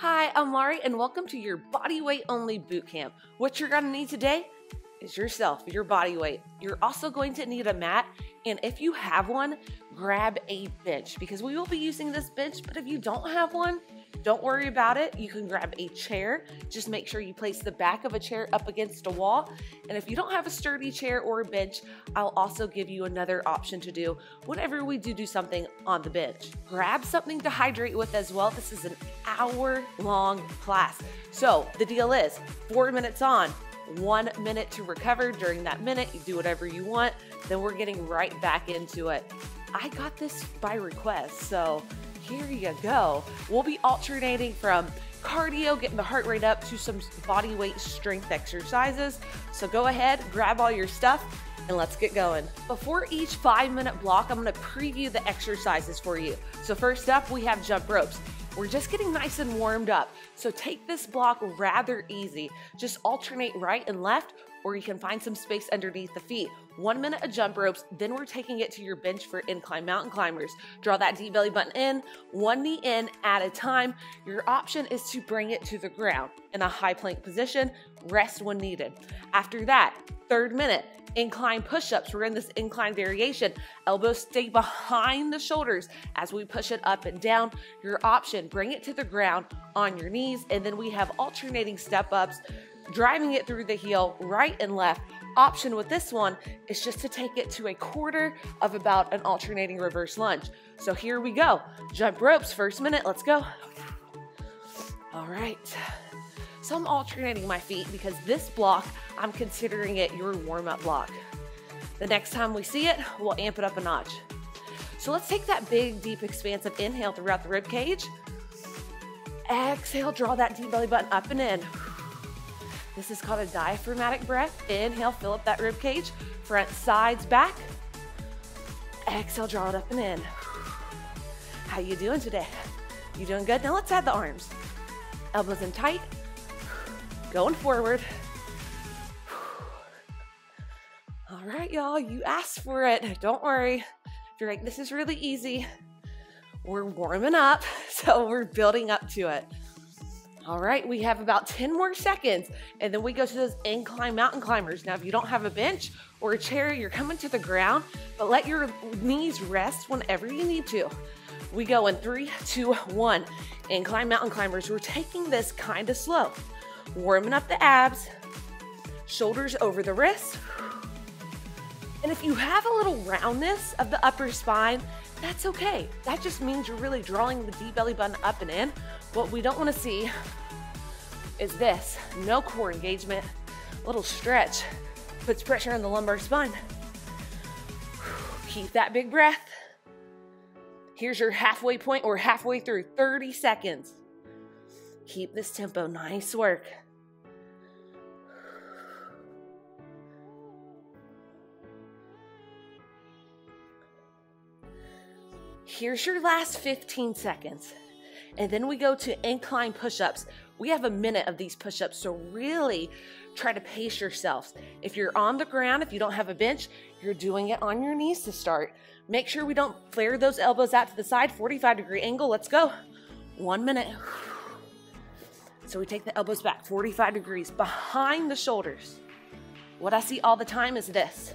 Hi, I'm Larie, and welcome to your body weight only boot camp. What you're gonna need today is yourself, your body weight. You're also going to need a mat, and if you have one, grab a bench because we will be using this bench. But if you don't have one, don't worry about it. You can grab a chair. Just make sure you place the back of a chair up against a wall. And if you don't have a sturdy chair or a bench, I'll also give you another option to do whenever we do do something on the bench. Grab something to hydrate with as well. This is an hour long class. So the deal is four minutes on, one minute to recover. During that minute, you do whatever you want. Then we're getting right back into it. I got this by request, so here you go. We'll be alternating from cardio, getting the heart rate up, to some body weight strength exercises. So go ahead, grab all your stuff, and let's get going. Before each five minute block, I'm gonna preview the exercises for you. So, first up, we have jump ropes. We're just getting nice and warmed up. So, take this block rather easy. Just alternate right and left, or you can find some space underneath the feet. One minute of jump ropes, then we're taking it to your bench for incline mountain climbers. Draw that deep belly button in, one knee in at a time. Your option is to bring it to the ground in a high plank position, rest when needed. After that, third minute, incline push-ups. We're in this incline variation. Elbows stay behind the shoulders as we push it up and down. Your option, bring it to the ground on your knees. And then we have alternating step-ups driving it through the heel right and left. Option with this one is just to take it to a quarter of about an alternating reverse lunge. So here we go. Jump ropes, first minute, let's go. All right. So I'm alternating my feet because this block, I'm considering it your warm up block. The next time we see it, we'll amp it up a notch. So let's take that big, deep, expansive inhale throughout the rib cage. Exhale, draw that deep belly button up and in. This is called a diaphragmatic breath. Inhale, fill up that rib cage. Front, sides, back. Exhale, draw it up and in. How you doing today? You doing good? Now let's add the arms. Elbows in tight. Going forward. All right, y'all, you asked for it. Don't worry. If you're like, this is really easy, we're warming up, so we're building up to it. All right, we have about 10 more seconds, and then we go to those incline mountain climbers. Now, if you don't have a bench or a chair, you're coming to the ground, but let your knees rest whenever you need to. We go in three, two, one. Incline mountain climbers. We're taking this kind of slow, warming up the abs, shoulders over the wrists. And if you have a little roundness of the upper spine, that's okay. That just means you're really drawing the deep belly button up and in. What we don't want to see is this no core engagement, little stretch, puts pressure on the lumbar spine. Keep that big breath. Here's your halfway point or halfway through 30 seconds. Keep this tempo. Nice work. Here's your last 15 seconds. And then we go to incline push ups. We have a minute of these push ups, so really try to pace yourselves. If you're on the ground, if you don't have a bench, you're doing it on your knees to start. Make sure we don't flare those elbows out to the side, 45 degree angle. Let's go. One minute. So we take the elbows back 45 degrees behind the shoulders. What I see all the time is this.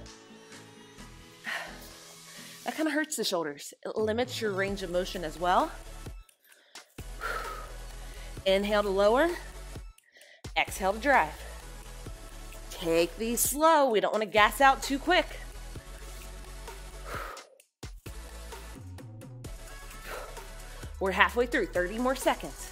That kind of hurts the shoulders. It limits your range of motion as well. Inhale to lower, exhale to drive. Take these slow. We don't want to gas out too quick. We're halfway through, 30 more seconds.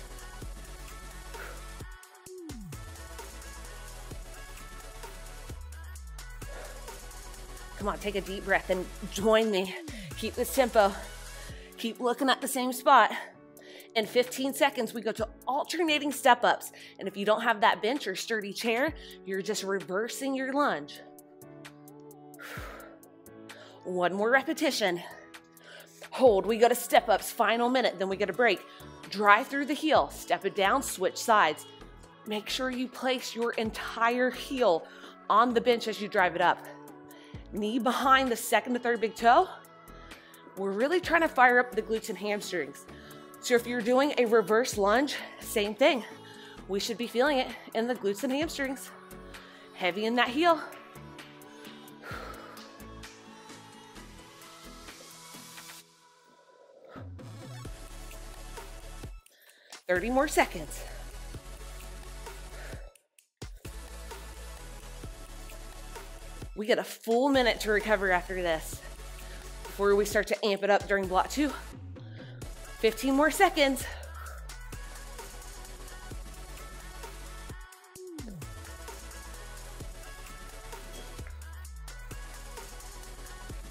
Come on, take a deep breath and join me. Keep this tempo. Keep looking at the same spot. In 15 seconds, we go to alternating step ups. And if you don't have that bench or sturdy chair, you're just reversing your lunge. One more repetition. Hold. We go to step ups, final minute. Then we get a break. Drive through the heel, step it down, switch sides. Make sure you place your entire heel on the bench as you drive it up knee behind the second to third big toe. We're really trying to fire up the glutes and hamstrings. So if you're doing a reverse lunge, same thing. We should be feeling it in the glutes and hamstrings. Heavy in that heel. Thirty more seconds. We get a full minute to recover after this before we start to amp it up during block two. 15 more seconds.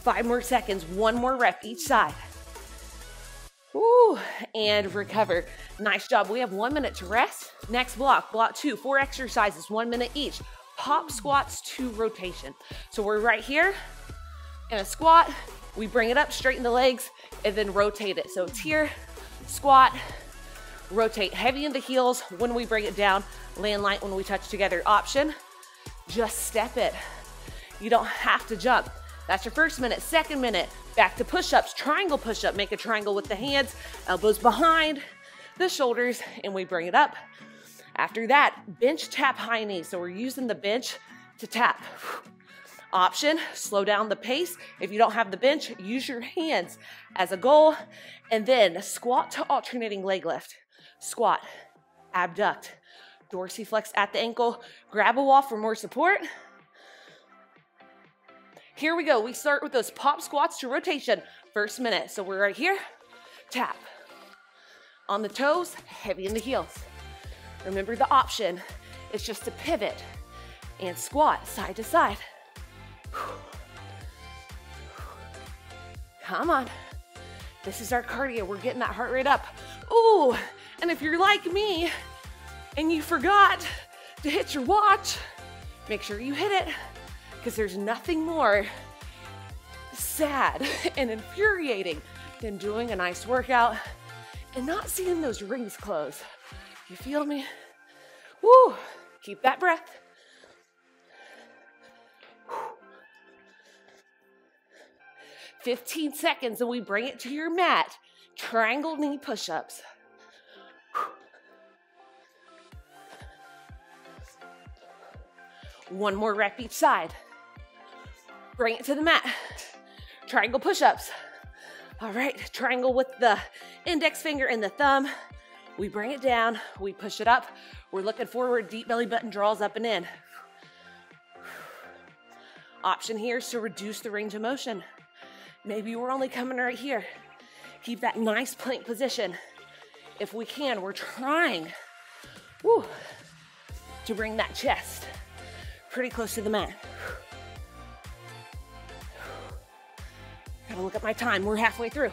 Five more seconds, one more rep each side. Ooh, and recover. Nice job. We have one minute to rest. Next block, block two, four exercises, one minute each. Pop squats to rotation. So we're right here in a squat. We bring it up, straighten the legs, and then rotate it. So it's here, squat, rotate. Heavy in the heels when we bring it down, land light when we touch together. Option, just step it. You don't have to jump. That's your first minute. Second minute, back to push-ups, triangle push-up. Make a triangle with the hands, elbows behind the shoulders, and we bring it up. After that, bench tap high knees. So we're using the bench to tap. Option, slow down the pace. If you don't have the bench, use your hands as a goal. And then squat to alternating leg lift. Squat, abduct, dorsiflex at the ankle. Grab a wall for more support. Here we go. We start with those pop squats to rotation. First minute. So we're right here. Tap. On the toes, heavy in the heels. Remember the option is just to pivot and squat side to side. Come on. This is our cardio. We're getting that heart rate up. Ooh, and if you're like me and you forgot to hit your watch, make sure you hit it because there's nothing more sad and infuriating than doing a nice workout and not seeing those rings close. You feel me? Woo! Keep that breath. 15 seconds and we bring it to your mat. Triangle knee push ups. One more rep each side. Bring it to the mat. Triangle push ups. All right, triangle with the index finger and the thumb. We bring it down, we push it up. We're looking forward, deep belly button draws up and in. Option here is to reduce the range of motion. Maybe we're only coming right here. Keep that nice plank position. If we can, we're trying to bring that chest pretty close to the mat. Gotta look at my time. We're halfway through.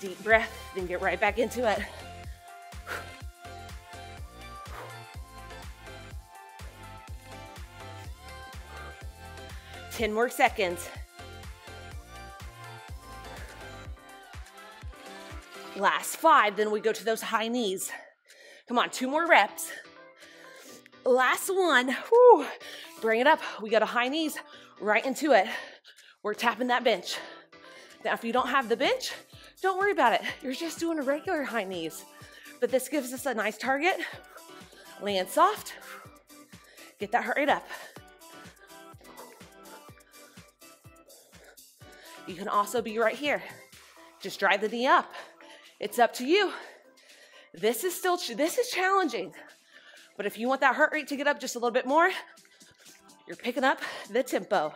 Deep breath, then get right back into it. 10 more seconds. Last five, then we go to those high knees. Come on, two more reps. Last one, whew. bring it up. We go to high knees, right into it. We're tapping that bench. Now, if you don't have the bench, don't worry about it. You're just doing a regular high knees. But this gives us a nice target. Land soft. Get that heart rate up. You can also be right here. Just drive the knee up. It's up to you. This is still, this is challenging. But if you want that heart rate to get up just a little bit more, you're picking up the tempo.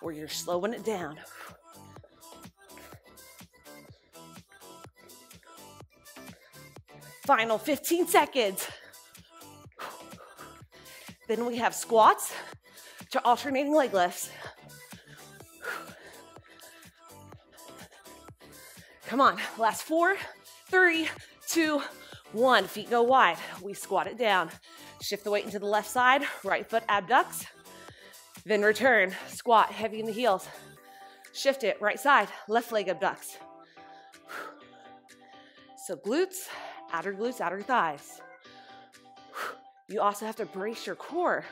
Or you're slowing it down. Final 15 seconds. Then we have squats to alternating leg lifts. Come on, last four, three, two, one. Feet go wide. We squat it down. Shift the weight into the left side, right foot abducts. Then return, squat, heavy in the heels. Shift it, right side, left leg abducts. So glutes, outer glutes, outer thighs. You also have to brace your core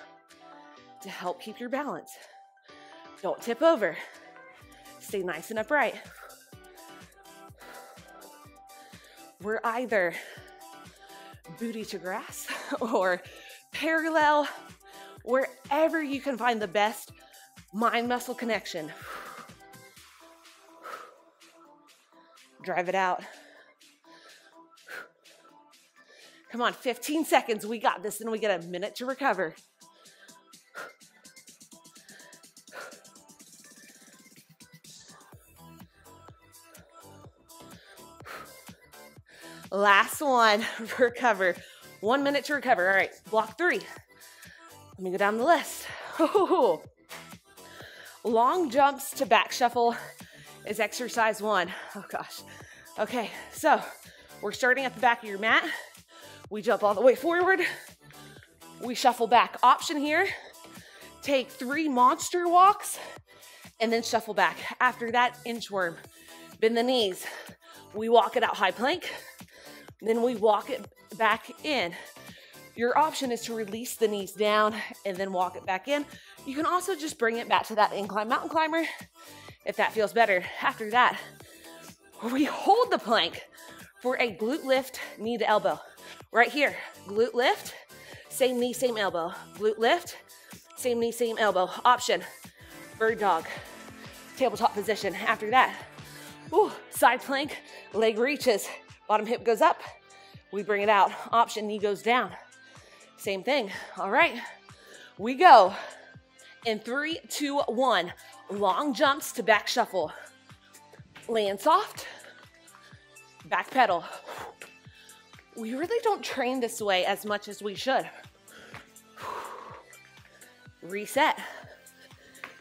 to help keep your balance. Don't tip over. Stay nice and upright. We're either booty to grass or parallel, wherever you can find the best mind muscle connection. Drive it out. Come on, 15 seconds. We got this, and we get a minute to recover. Last one, recover. One minute to recover. All right, block three. Let me go down the list. Oh. Long jumps to back shuffle is exercise one. Oh gosh. Okay, so we're starting at the back of your mat. We jump all the way forward. We shuffle back. Option here take three monster walks and then shuffle back. After that, inchworm. Bend the knees. We walk it out high plank. Then we walk it back in. Your option is to release the knees down and then walk it back in. You can also just bring it back to that incline mountain climber if that feels better. After that, we hold the plank for a glute lift, knee to elbow. Right here, glute lift, same knee, same elbow. Glute lift, same knee, same elbow. Option, bird dog, tabletop position. After that, ooh, side plank, leg reaches, bottom hip goes up, we bring it out. Option, knee goes down. Same thing. All right, we go. In three, two, one, long jumps to back shuffle. Land soft, back pedal. We really don't train this way as much as we should. Reset.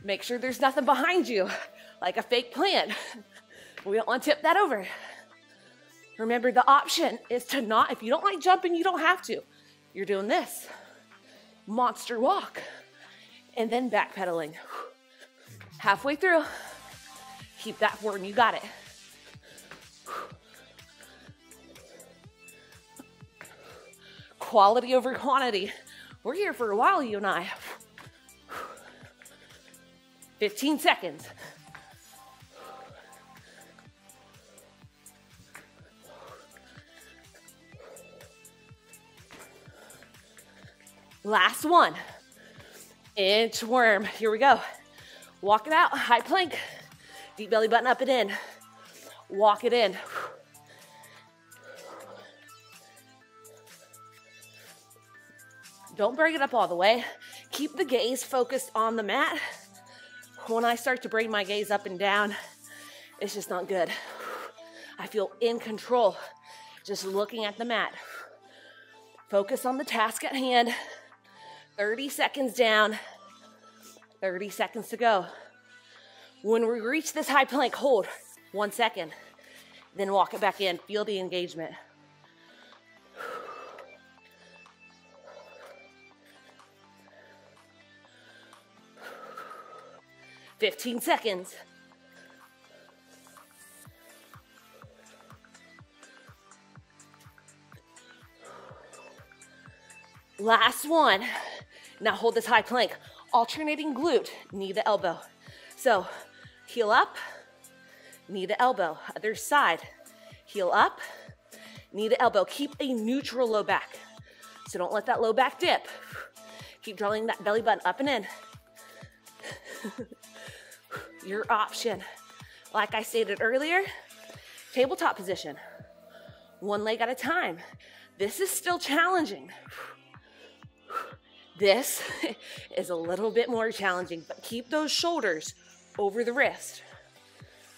Make sure there's nothing behind you, like a fake plant. We don't want to tip that over. Remember, the option is to not, if you don't like jumping, you don't have to. You're doing this monster walk and then backpedaling. Halfway through, keep that forward, you got it. Quality over quantity. We're here for a while, you and I. 15 seconds. Last one. Inchworm. Here we go. Walk it out. High plank. Deep belly button up and in. Walk it in. Don't bring it up all the way. Keep the gaze focused on the mat. When I start to bring my gaze up and down, it's just not good. I feel in control just looking at the mat. Focus on the task at hand. 30 seconds down, 30 seconds to go. When we reach this high plank, hold one second, then walk it back in. Feel the engagement. Fifteen seconds. Last one. Now hold this high plank, alternating glute, knee to elbow. So heel up, knee to elbow. Other side, heel up, knee to elbow. Keep a neutral low back. So don't let that low back dip. Keep drawing that belly button up and in. Your option. Like I stated earlier, tabletop position. One leg at a time. This is still challenging. This is a little bit more challenging, but keep those shoulders over the wrist.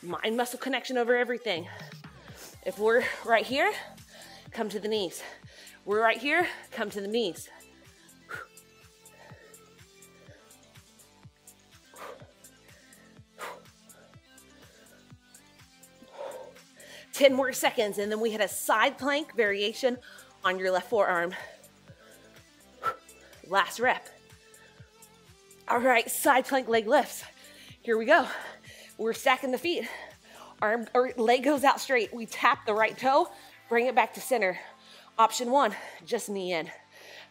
Mind muscle connection over everything. If we're right here, come to the knees. We're right here, come to the knees. Ten more seconds, and then we hit a side plank variation on your left forearm. Last rep. All right, side plank leg lifts. Here we go. We're stacking the feet. Arm or leg goes out straight. We tap the right toe, bring it back to center. Option one, just knee in.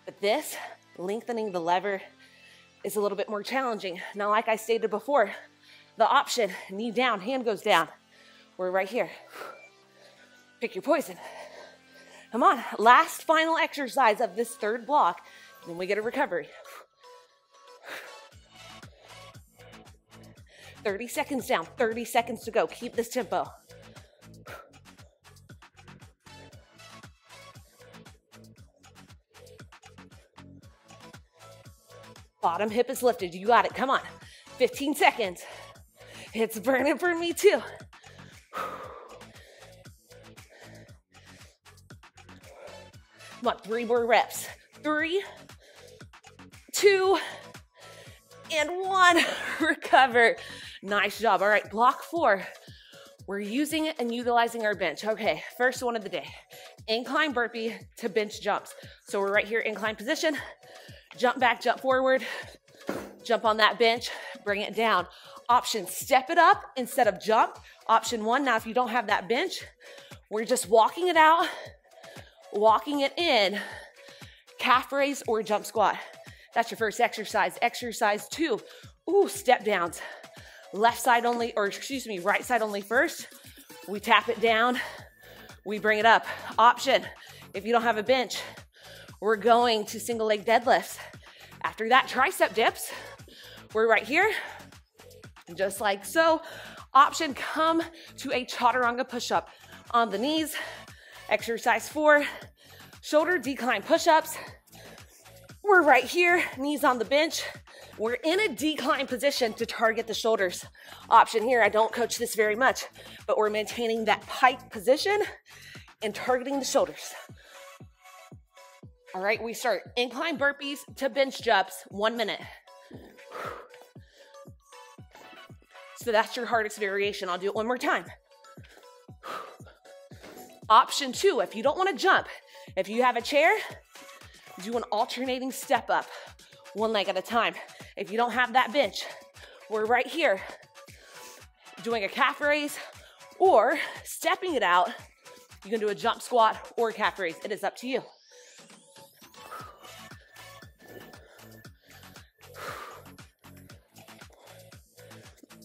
But this, lengthening the lever, is a little bit more challenging. Now, like I stated before, the option, knee down, hand goes down. We're right here. Pick your poison. Come on, last final exercise of this third block, then we get a recovery. 30 seconds down, 30 seconds to go. Keep this tempo. Bottom hip is lifted. You got it. Come on. 15 seconds. It's burning for me too. Come on, three more reps. Three, two, and one. Recover. Nice job. All right, block four. We're using and utilizing our bench. Okay, first one of the day. Incline burpee to bench jumps. So we're right here, incline position. Jump back, jump forward. Jump on that bench, bring it down. Option, step it up instead of jump. Option one, now if you don't have that bench, we're just walking it out, walking it in, calf raise or jump squat. That's your first exercise. Exercise two, ooh, step downs. Left side only, or excuse me, right side only first. We tap it down, we bring it up. Option, if you don't have a bench, we're going to single leg deadlifts. After that, tricep dips. We're right here, just like so. Option, come to a chaturanga push-up on the knees. Exercise four, shoulder decline push-ups. We're right here, knees on the bench. We're in a decline position to target the shoulders. Option here, I don't coach this very much, but we're maintaining that pike position and targeting the shoulders. All right, we start incline burpees to bench jumps, one minute. So that's your hardest variation. I'll do it one more time. Option two, if you don't wanna jump, if you have a chair, do an alternating step up, one leg at a time. If you don't have that bench, we're right here doing a calf raise or stepping it out. You can do a jump squat or a calf raise. It is up to you.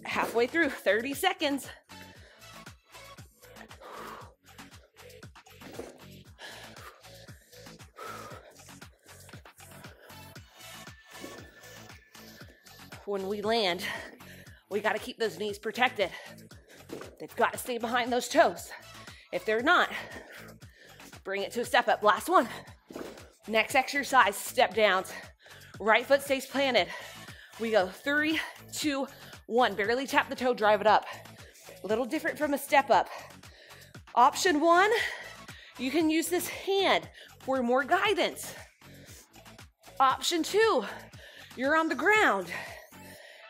Halfway through, 30 seconds. When we land, we got to keep those knees protected. They've got to stay behind those toes. If they're not, bring it to a step up. Last one. Next exercise, step downs. Right foot stays planted. We go three, two, one. Barely tap the toe, drive it up. A little different from a step up. Option one, you can use this hand for more guidance. Option two, you're on the ground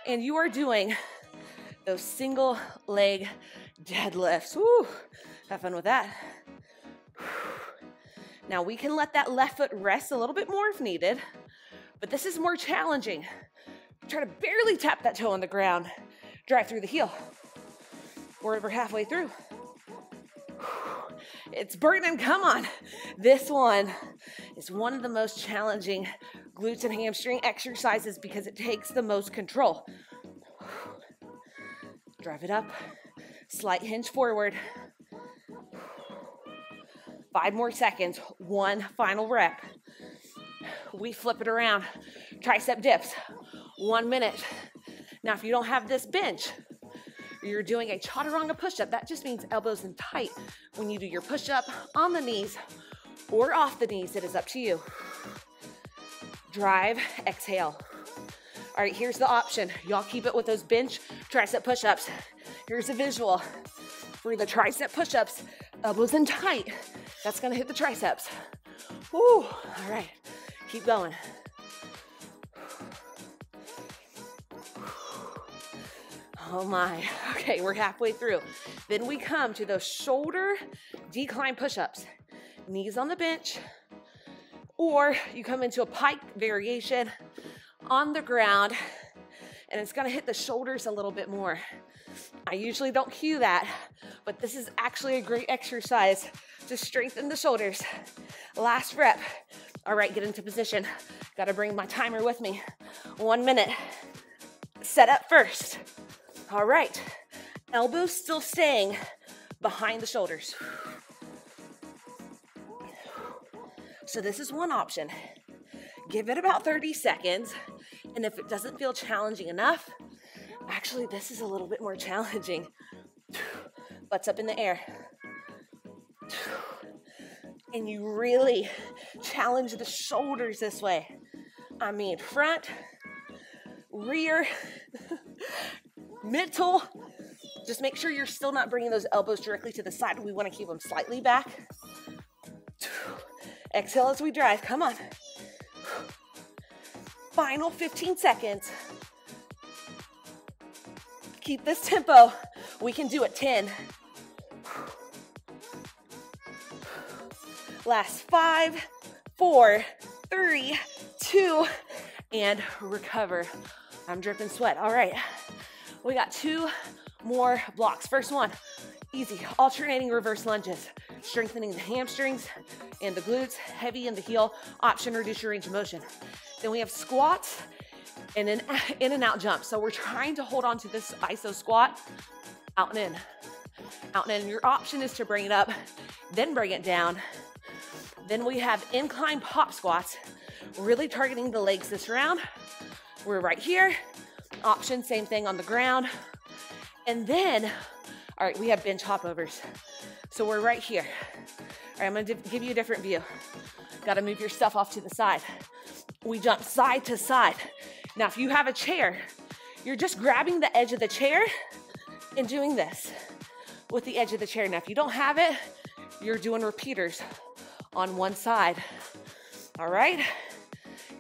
and you are doing those single leg deadlifts. Woo, have fun with that. Now we can let that left foot rest a little bit more if needed, but this is more challenging. Try to barely tap that toe on the ground, drive through the heel. We're over halfway through. It's burning, come on. This one is one of the most challenging glutes and hamstring exercises because it takes the most control. Drive it up, slight hinge forward. Five more seconds, one final rep. We flip it around, tricep dips, one minute. Now, if you don't have this bench, you're doing a chaturanga push-up. That just means elbows in tight when you do your push-up on the knees or off the knees. It is up to you. Drive, exhale. All right, here's the option. Y'all keep it with those bench tricep push-ups. Here's a visual for the tricep push-ups. Elbows in tight. That's gonna hit the triceps. Woo, all right, keep going. Oh my. Okay, we're halfway through. Then we come to those shoulder decline push ups. Knees on the bench, or you come into a pike variation on the ground, and it's gonna hit the shoulders a little bit more. I usually don't cue that, but this is actually a great exercise to strengthen the shoulders. Last rep. All right, get into position. Gotta bring my timer with me. One minute. Set up first. All right, elbows still staying behind the shoulders. So, this is one option. Give it about 30 seconds, and if it doesn't feel challenging enough, actually, this is a little bit more challenging. Butts up in the air. And you really challenge the shoulders this way. I mean, front, rear, middle. Just make sure you're still not bringing those elbows directly to the side. We want to keep them slightly back. Exhale as we drive. Come on. Final 15 seconds. Keep this tempo. We can do it 10. Last five, four, three, two, and recover. I'm dripping sweat. All right. We got two more blocks. First one, easy, alternating reverse lunges, strengthening the hamstrings and the glutes, heavy in the heel, option reduce your range of motion. Then we have squats and then in and out jump. So we're trying to hold on to this iso squat out and in, out and in. Your option is to bring it up, then bring it down. Then we have incline pop squats, really targeting the legs this round. We're right here. Option, same thing on the ground. And then, all right, we have bench hopovers. So we're right here. All right, I'm gonna give you a different view. Gotta move your stuff off to the side. We jump side to side. Now, if you have a chair, you're just grabbing the edge of the chair and doing this with the edge of the chair. Now, if you don't have it, you're doing repeaters on one side. All right,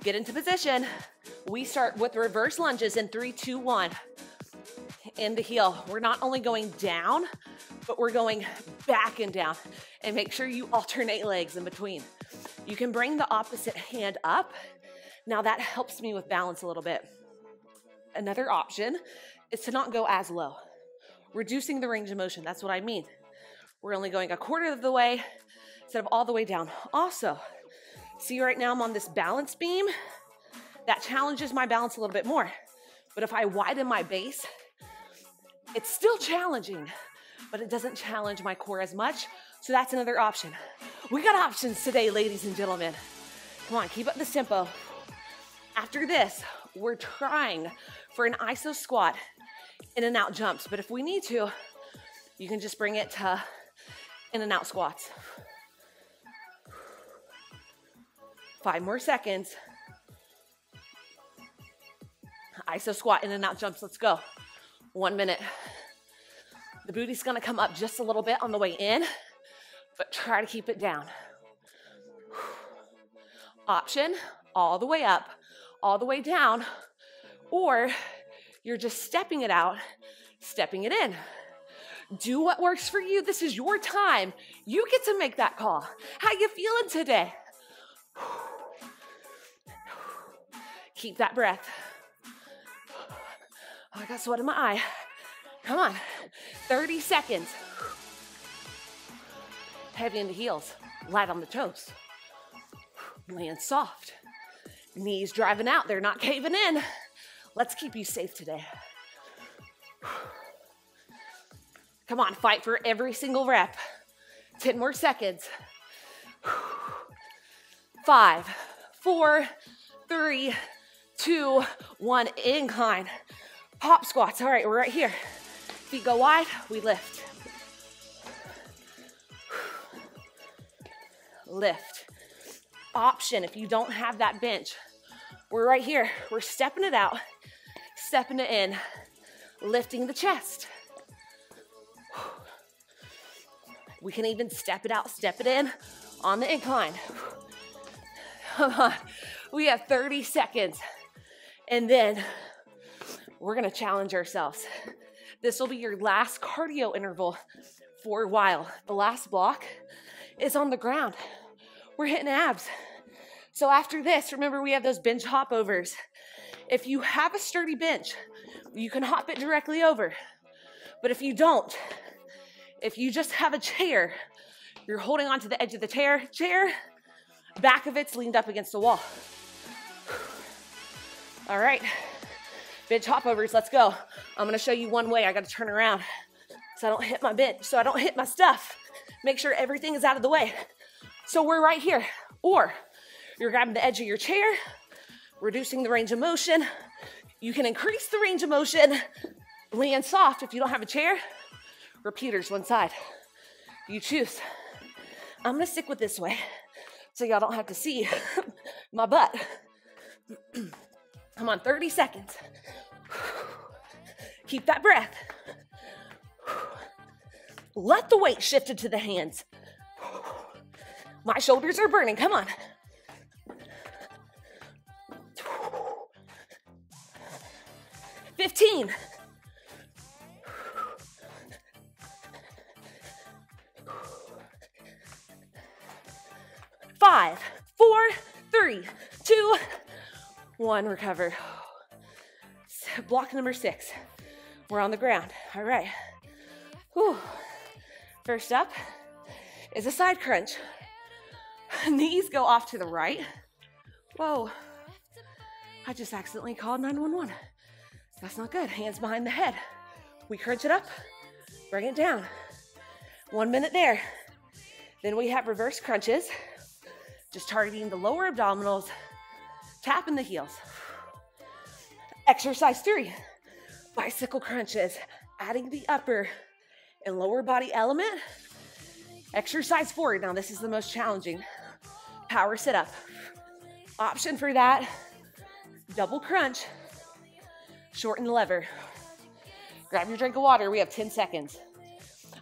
get into position. We start with reverse lunges in three, two, one. In the heel. We're not only going down, but we're going back and down. And make sure you alternate legs in between. You can bring the opposite hand up. Now that helps me with balance a little bit. Another option is to not go as low, reducing the range of motion. That's what I mean. We're only going a quarter of the way instead of all the way down. Also, see right now I'm on this balance beam. That challenges my balance a little bit more. But if I widen my base, it's still challenging, but it doesn't challenge my core as much. So that's another option. We got options today, ladies and gentlemen. Come on, keep up the tempo. After this, we're trying for an iso squat in and out jumps. But if we need to, you can just bring it to in and out squats. Five more seconds. Iso squat in and out jumps. Let's go. One minute. The booty's gonna come up just a little bit on the way in, but try to keep it down. Option all the way up, all the way down, or you're just stepping it out, stepping it in. Do what works for you. This is your time. You get to make that call. How you feeling today? Keep that breath. Oh, I got sweat in my eye. Come on. 30 seconds. Heavy in the heels, light on the toes. Land soft. Knees driving out, they're not caving in. Let's keep you safe today. Come on, fight for every single rep. 10 more seconds. Five, four, three, two, one. Incline. Pop squats. All right, we're right here. Feet go wide, we lift. Lift. Option if you don't have that bench. We're right here. We're stepping it out, stepping it in, lifting the chest. We can even step it out, step it in on the incline. Come on. We have 30 seconds. And then we're gonna challenge ourselves. This will be your last cardio interval for a while. The last block is on the ground. We're hitting abs. So after this, remember we have those bench hopovers. If you have a sturdy bench, you can hop it directly over. But if you don't, if you just have a chair, you're holding onto the edge of the chair, chair, Back of it's leaned up against the wall. All right, bench hopovers, let's go. I'm gonna show you one way I gotta turn around so I don't hit my bench, so I don't hit my stuff. Make sure everything is out of the way. So we're right here. Or you're grabbing the edge of your chair, reducing the range of motion. You can increase the range of motion, land soft if you don't have a chair. Repeaters one side. You choose. I'm gonna stick with this way so y'all don't have to see my butt. Come on, 30 seconds. Keep that breath. Let the weight shift into the hands. My shoulders are burning. Come on. Fifteen. Five, four, three, two, one. Recover. Block number six. We're on the ground. All right. Whew. First up is a side crunch. Knees go off to the right. Whoa. I just accidentally called 911. That's not good. Hands behind the head. We crunch it up, bring it down. One minute there. Then we have reverse crunches, just targeting the lower abdominals, tapping the heels. Exercise three bicycle crunches, adding the upper and lower body element. Exercise four. Now, this is the most challenging. Power sit up. Option for that double crunch, shorten the lever. Grab your drink of water. We have 10 seconds.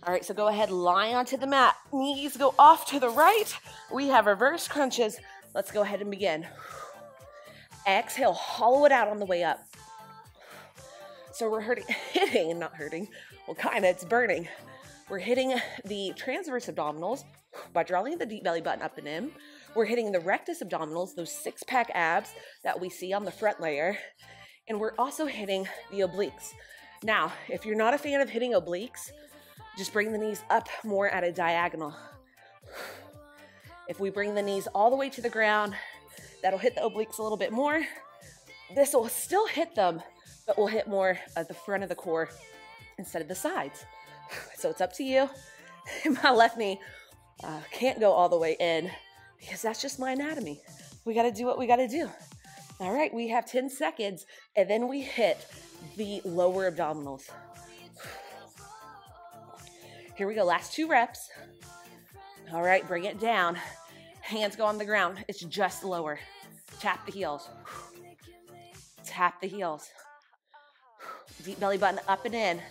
All right, so go ahead, lie onto the mat. Knees go off to the right. We have reverse crunches. Let's go ahead and begin. Exhale, hollow it out on the way up. So we're hurting, hitting, not hurting, well, kind of, it's burning. We're hitting the transverse abdominals by drawing the deep belly button up and in. We're hitting the rectus abdominals, those six pack abs that we see on the front layer. And we're also hitting the obliques. Now, if you're not a fan of hitting obliques, just bring the knees up more at a diagonal. If we bring the knees all the way to the ground, that'll hit the obliques a little bit more. This will still hit them, but we'll hit more at the front of the core instead of the sides. So it's up to you. My left knee uh, can't go all the way in because that's just my anatomy. We got to do what we got to do. All right, we have 10 seconds and then we hit the lower abdominals. Here we go, last two reps. All right, bring it down. Hands go on the ground. It's just lower. Tap the heels. Tap the heels. Deep belly button up and in.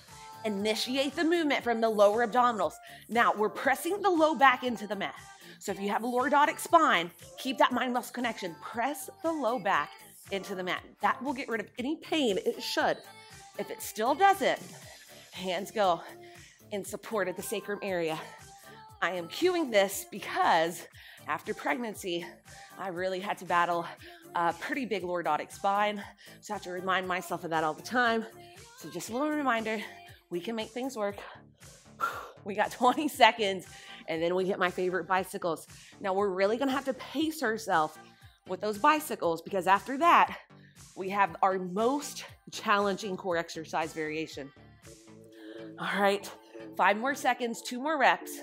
Initiate the movement from the lower abdominals. Now we're pressing the low back into the mat. So if you have a lordotic spine, keep that mind muscle connection. Press the low back into the mat. That will get rid of any pain. It should. If it still doesn't, hands go in support of the sacrum area. I am cueing this because after pregnancy, I really had to battle a pretty big lordotic spine. So I have to remind myself of that all the time. So just a little reminder, we can make things work. We got 20 seconds and then we hit my favorite bicycles. Now we're really gonna have to pace ourselves with those bicycles because after that, we have our most challenging core exercise variation. All right, five more seconds, two more reps.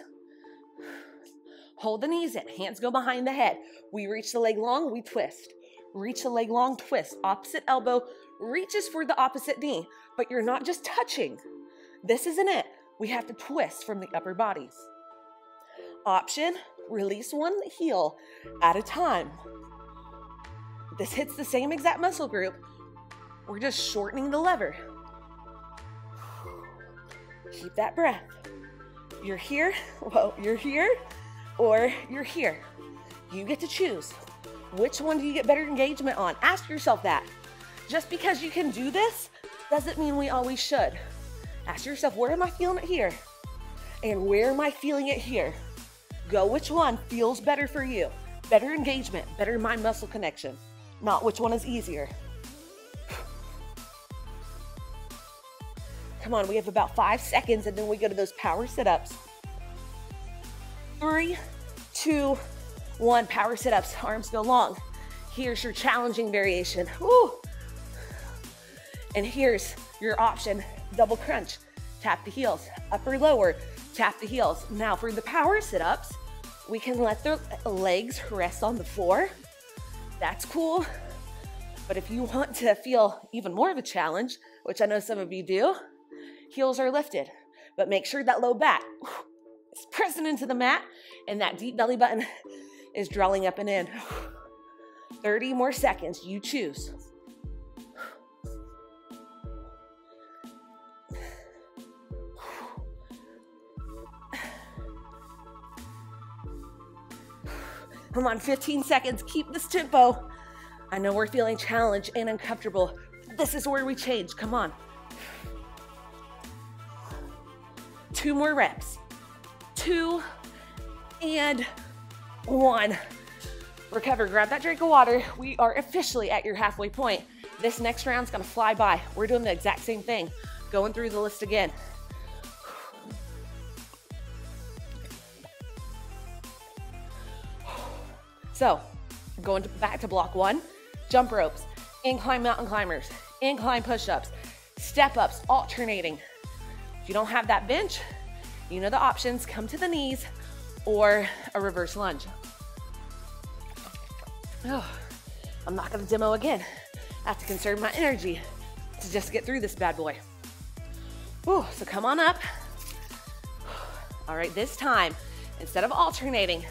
Hold the knees in, hands go behind the head. We reach the leg long, we twist. Reach the leg long, twist. Opposite elbow reaches for the opposite knee, but you're not just touching. This isn't it. We have to twist from the upper bodies. Option release one heel at a time. This hits the same exact muscle group. We're just shortening the lever. Keep that breath. You're here, well, you're here, or you're here. You get to choose. Which one do you get better engagement on? Ask yourself that. Just because you can do this doesn't mean we always should. Ask yourself, where am I feeling it here? And where am I feeling it here? Go which one feels better for you. Better engagement, better mind muscle connection, not which one is easier. Come on, we have about five seconds and then we go to those power sit ups. Three, two, One, power sit-ups, arms go long. Here's your challenging variation. Woo. And here's your option, double crunch. Tap the heels, upper lower, tap the heels. Now for the power sit-ups, we can let the legs rest on the floor. That's cool. But if you want to feel even more of a challenge, which I know some of you do, heels are lifted. But make sure that low back is pressing into the mat and that deep belly button is drawing up and in. 30 more seconds, you choose. Come on, 15 seconds. Keep this tempo. I know we're feeling challenged and uncomfortable. This is where we change. Come on. Two more reps. Two and one. Recover, grab that drink of water. We are officially at your halfway point. This next round's gonna fly by. We're doing the exact same thing. Going through the list again. So, going to, back to block one, jump ropes, incline mountain climbers, incline push-ups, step-ups, alternating. If you don't have that bench, you know the options, come to the knees or a reverse lunge. Oh, I'm not gonna demo again. I have to conserve my energy to just get through this bad boy. Ooh, so come on up. All right, this time, instead of alternating,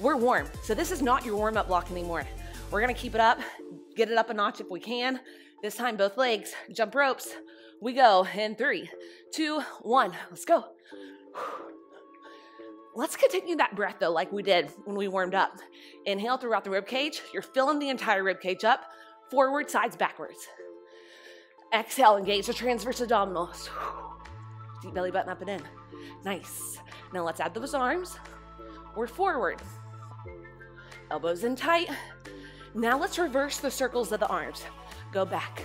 we're warm. So this is not your warm up block anymore. We're gonna keep it up, get it up a notch if we can. This time, both legs, jump ropes. We go in three, two, one. Let's go. Let's continue that breath though, like we did when we warmed up. Inhale throughout the rib cage. You're filling the entire rib cage up. Forward, sides, backwards. Exhale, engage the transverse abdominals. Deep belly button up and in. Nice. Now let's add those arms. We're forward. Elbows in tight. Now let's reverse the circles of the arms. Go back.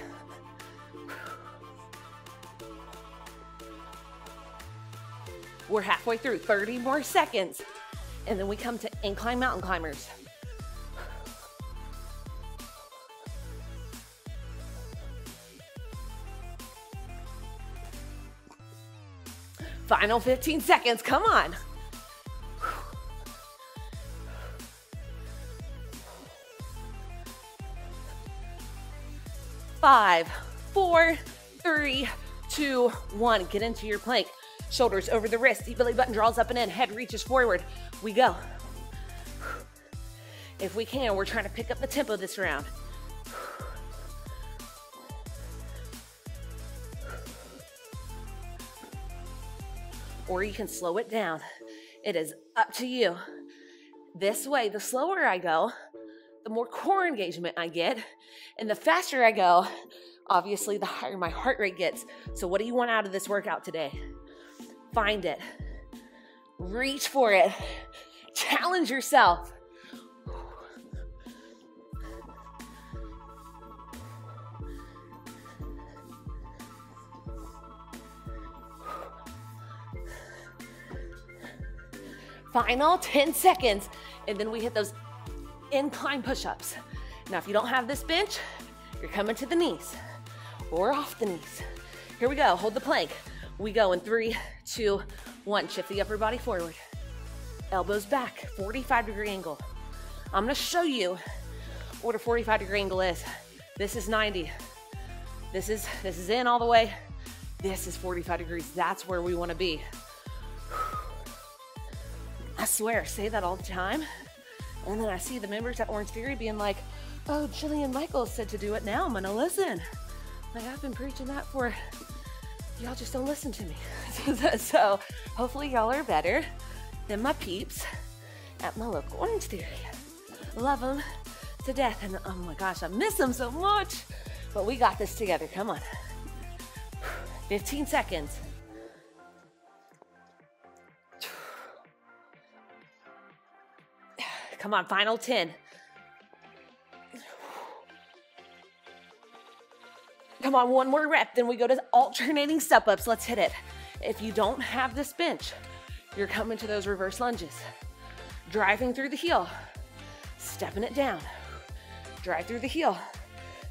We're halfway through, 30 more seconds. And then we come to incline mountain climbers. Final 15 seconds, come on. Five, four, three, two, one. Get into your plank. Shoulders over the wrist. Deep belly button draws up and in. Head reaches forward. We go. If we can, we're trying to pick up the tempo this round. Or you can slow it down. It is up to you. This way, the slower I go, the more core engagement I get. And the faster I go, obviously, the higher my heart rate gets. So, what do you want out of this workout today? Find it, reach for it, challenge yourself. Final 10 seconds, and then we hit those incline push-ups. Now, if you don't have this bench, you're coming to the knees or off the knees. Here we go, hold the plank. We go in three, two, one. Shift the upper body forward. Elbows back, 45 degree angle. I'm gonna show you what a 45 degree angle is. This is 90. This is, this is in all the way. This is 45 degrees. That's where we wanna be. I swear, say that all the time. And then I see the members at Orangetheory being like, oh, Jillian Michaels said to do it now. I'm going to listen. Like, I've been preaching that for, y'all just don't listen to me. so hopefully y'all are better than my peeps at my local Orangetheory. Love them to death. And oh my gosh, I miss them so much. But we got this together. Come on. 15 seconds. Come on, final 10. Come on, one more rep, then we go to alternating step ups. Let's hit it. If you don't have this bench, you're coming to those reverse lunges. Driving through the heel. stepping it down. Drive through the heel.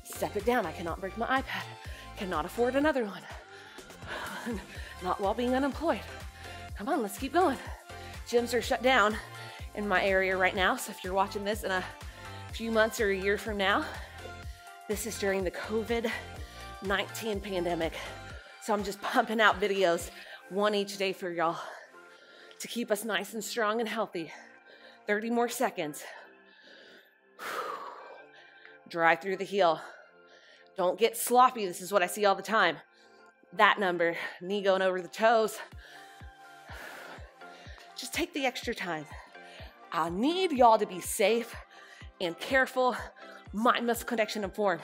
Step it down. I cannot break my iPad. Cannot afford another one. Not while being unemployed. Come on, let's keep going. Gyms are shut down in my area right now, so if you're watching this in a few months or a year from now, this is during the COVID 19 pandemic. So I'm just pumping out videos, one each day for y'all to keep us nice and strong and healthy. 30 more seconds. Drive through the heel. Don't get sloppy. This is what I see all the time. That number, knee going over the toes. Just take the extra time. I need y'all to be safe and careful. Mind muscle connection and form.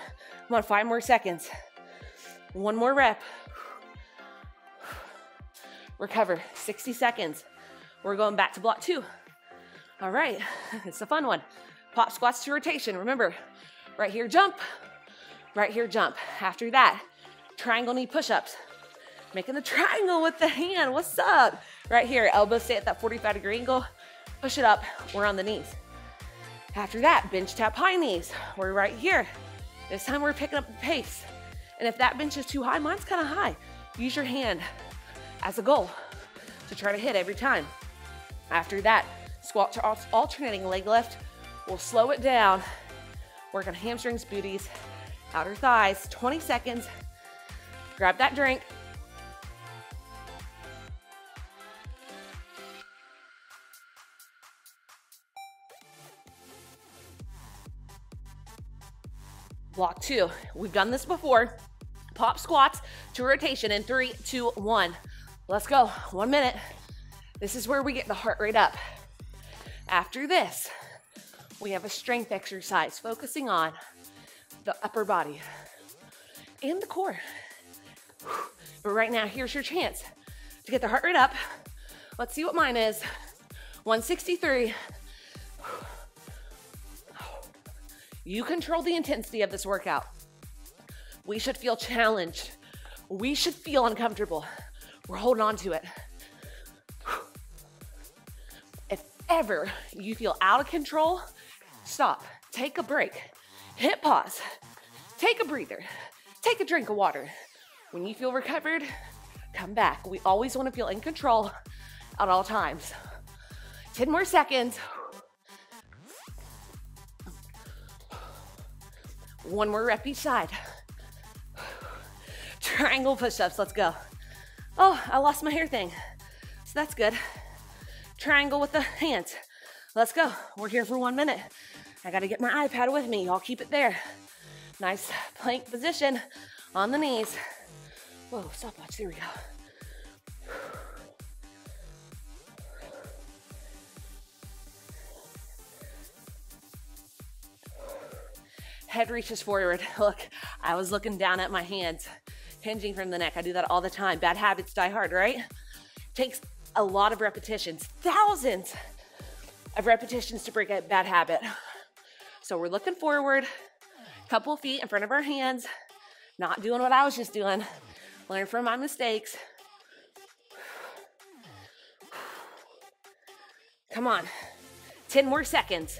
Come on, five more seconds. One more rep. Recover, 60 seconds. We're going back to block two. All right, it's a fun one. Pop squats to rotation. Remember, right here, jump, right here, jump. After that, triangle knee push-ups. Making the triangle with the hand, what's up? Right here, elbows stay at that 45 degree angle. Push it up, we're on the knees. After that, bench tap high knees. We're right here. This time we're picking up the pace. And if that bench is too high, mine's kind of high. Use your hand as a goal to try to hit every time. After that, squat to alternating leg lift. We'll slow it down. Work on hamstrings, booties, outer thighs. 20 seconds. Grab that drink. Block two. We've done this before. Pop squats to rotation in three, two, one. Let's go. One minute. This is where we get the heart rate up. After this, we have a strength exercise focusing on the upper body and the core. But right now, here's your chance to get the heart rate up. Let's see what mine is 163. You control the intensity of this workout. We should feel challenged. We should feel uncomfortable. We're holding on to it. If ever you feel out of control, stop, take a break, hit pause, take a breather, take a drink of water. When you feel recovered, come back. We always want to feel in control at all times. 10 more seconds. One more rep each side. Triangle push-ups, let's go. Oh, I lost my hair thing. So that's good. Triangle with the hands. Let's go. We're here for one minute. I gotta get my iPad with me. I'll keep it there. Nice plank position on the knees. Whoa, stopwatch, there we go. Head reaches forward. Look, I was looking down at my hands, hinging from the neck. I do that all the time. Bad habits die hard, right? Takes a lot of repetitions, thousands of repetitions to break a bad habit. So we're looking forward, couple feet in front of our hands, not doing what I was just doing. Learn from my mistakes. Come on, 10 more seconds.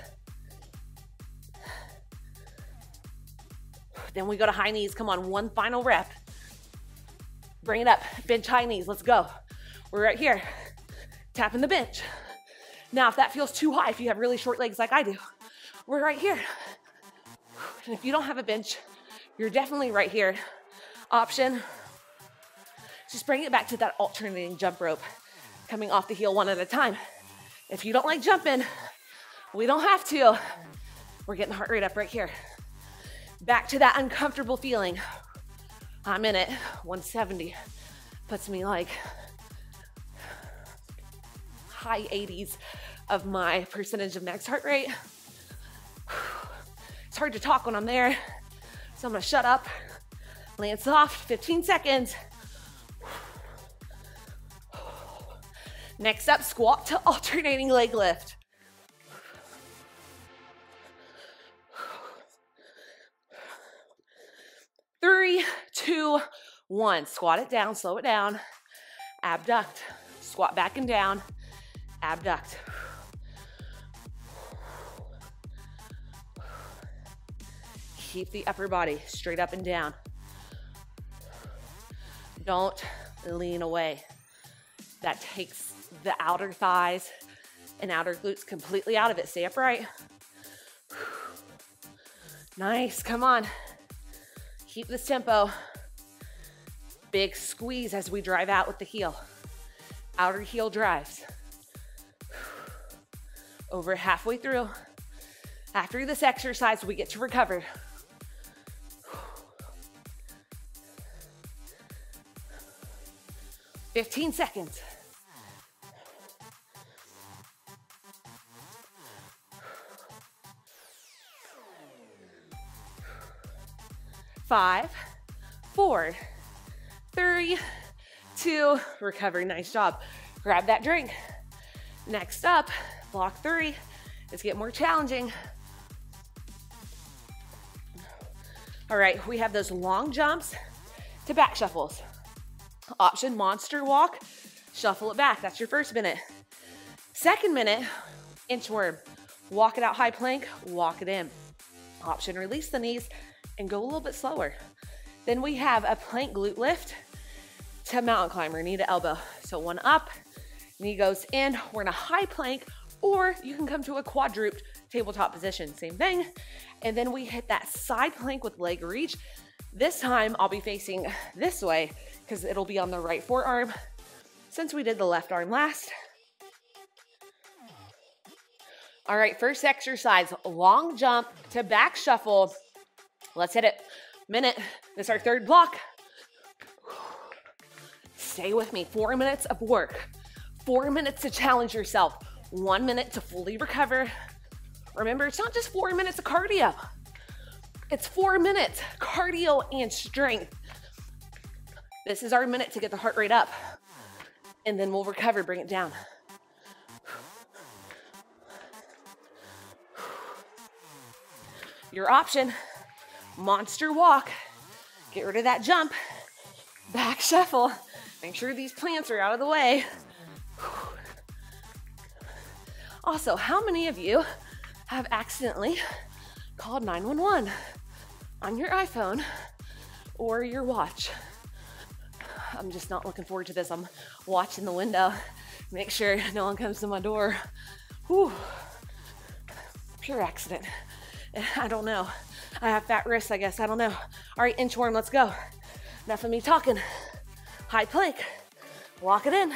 Then we go to high knees. Come on, one final rep. Bring it up. Bench high knees. Let's go. We're right here. Tapping the bench. Now, if that feels too high, if you have really short legs like I do, we're right here. And if you don't have a bench, you're definitely right here. Option, just bring it back to that alternating jump rope, coming off the heel one at a time. If you don't like jumping, we don't have to. We're getting heart rate up right here back to that uncomfortable feeling. I'm in it. 170 puts me like high 80s of my percentage of max heart rate. It's hard to talk when I'm there, so I'm gonna shut up. Land soft, 15 seconds. Next up, squat to alternating leg lift. One. Squat it down, slow it down. Abduct. Squat back and down. Abduct. keep the upper body straight up and down. Don't lean away. That takes the outer thighs and outer glutes completely out of it. Stay upright. Nice, come on. Keep this tempo. Big squeeze as we drive out with the heel. Outer heel drives. Over halfway through. After this exercise, we get to recover. Fifteen seconds. Five, four, three, two, recovery, nice job. Grab that drink. Next up, block three. It's getting more challenging. All right, we have those long jumps to back shuffles. Option monster walk, shuffle it back. That's your first minute. Second minute, inchworm. Walk it out high plank, walk it in. Option release the knees and go a little bit slower. Then we have a plank glute lift to mountain climber, knee to elbow. So one up, knee goes in. We're in a high plank, or you can come to a quadruped tabletop position, same thing. And then we hit that side plank with leg reach. This time I'll be facing this way because it'll be on the right forearm since we did the left arm last. All right, first exercise, long jump to back shuffle. Let's hit it. Minute, this is our third block. Stay with me, four minutes of work. Four minutes to challenge yourself. One minute to fully recover. Remember, it's not just four minutes of cardio. It's four minutes cardio and strength. This is our minute to get the heart rate up. And then we'll recover, bring it down. Your option monster walk. Get rid of that jump. Back shuffle. Make sure these plants are out of the way. Also, how many of you have accidentally called 911 on your iPhone or your watch? I'm just not looking forward to this. I'm watching the window, make sure no one comes to my door. Whew. Pure accident. I don't know. I have fat wrists, I guess. I don't know. All right, inchworm, let's go. Enough of me talking. High plank. Walk it in.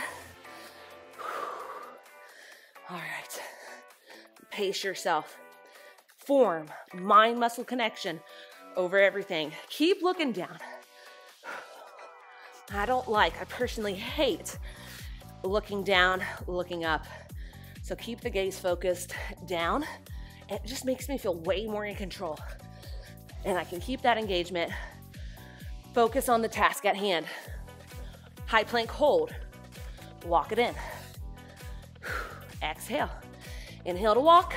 All right. Pace yourself. Form mind muscle connection over everything. Keep looking down. I don't like, I personally hate looking down, looking up. So keep the gaze focused down. It just makes me feel way more in control and I can keep that engagement. Focus on the task at hand. High plank hold. Walk it in. Exhale. Inhale to walk.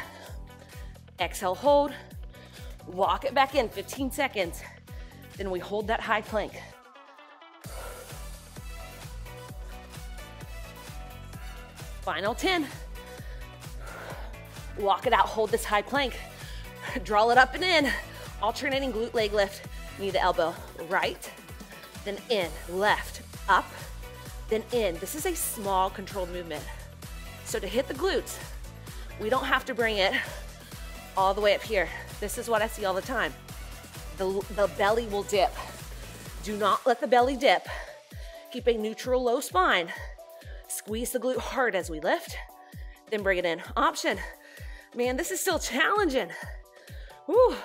Exhale, hold. Walk it back in 15 seconds. Then we hold that high plank. Final 10. Walk it out, hold this high plank. Draw it up and in alternating glute leg lift, knee to elbow, right, then in, left, up, then in. This is a small controlled movement. So to hit the glutes, we don't have to bring it all the way up here. This is what I see all the time. The, the belly will dip. Do not let the belly dip. Keep a neutral low spine. Squeeze the glute hard as we lift, then bring it in. Option. Man, this is still challenging. Woo.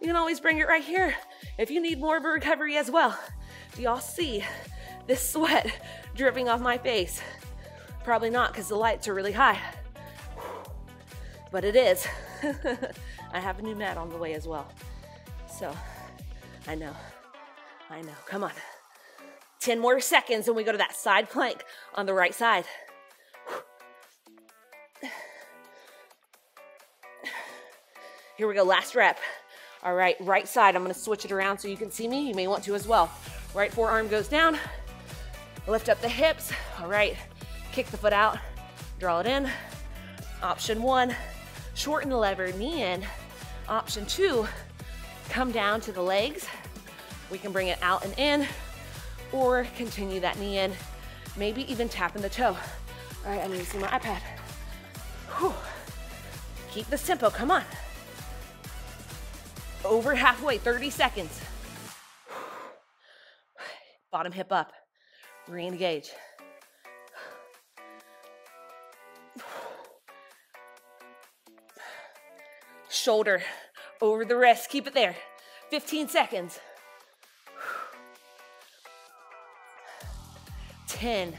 You can always bring it right here if you need more of a recovery as well. Y'all see this sweat dripping off my face? Probably not because the lights are really high. But it is. I have a new mat on the way as well. So I know. I know. Come on. 10 more seconds and we go to that side plank on the right side. Here we go, last rep. All right, right side, I'm gonna switch it around so you can see me. You may want to as well. Right forearm goes down, lift up the hips. All right, kick the foot out, draw it in. Option one, shorten the lever, knee in. Option two, come down to the legs. We can bring it out and in, or continue that knee in, maybe even tapping the toe. All right, I need to see my iPad. Whew. Keep this tempo, come on. Over halfway, 30 seconds. Bottom hip up, re-engage. Shoulder over the wrist, keep it there. 15 seconds. 10,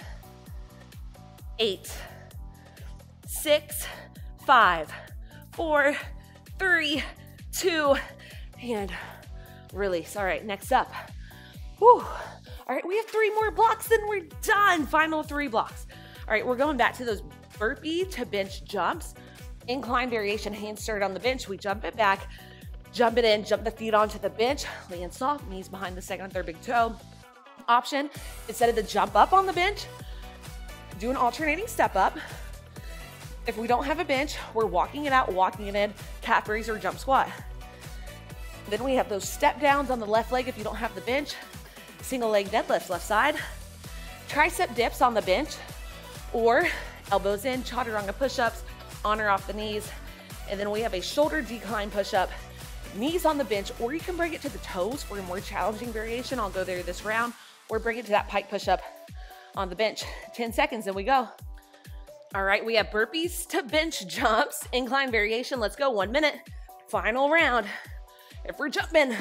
8, 6, 5, 4, 3, 2, and release. All right, next up. Whew. All right, we have three more blocks, then we're done. Final three blocks. All right, we're going back to those burpee to bench jumps. Incline variation, hands started on the bench. We jump it back, jump it in, jump the feet onto the bench, land soft, knees behind the second and third big toe option, instead of the jump up on the bench, do an alternating step up. If we don't have a bench, we're walking it out, walking it in, calf raise or jump squat. Then we have those step downs on the left leg if you don't have the bench, single leg deadlifts left side, tricep dips on the bench, or elbows in, chaturanga push-ups, on or off the knees. And then we have a shoulder decline push-up, knees on the bench, or you can bring it to the toes for a more challenging variation. I'll go there this round or bring it to that pike push up on the bench. 10 seconds and we go. All right, we have burpees to bench jumps, incline variation. Let's go, one minute. Final round. If we're jumping,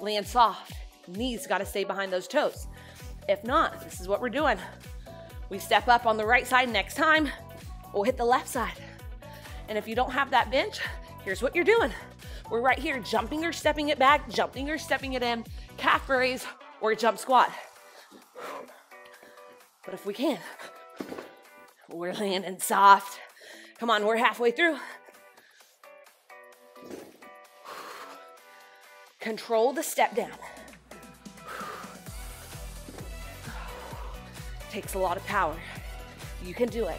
land soft. Knees gotta stay behind those toes. If not, this is what we're doing. We step up on the right side next time, we'll hit the left side. And if you don't have that bench, here's what you're doing. We're right here, jumping or stepping it back, jumping or stepping it in, calf raise, or jump squat. But if we can, we're landing soft. Come on, we're halfway through. Control the step down. Takes a lot of power. You can do it.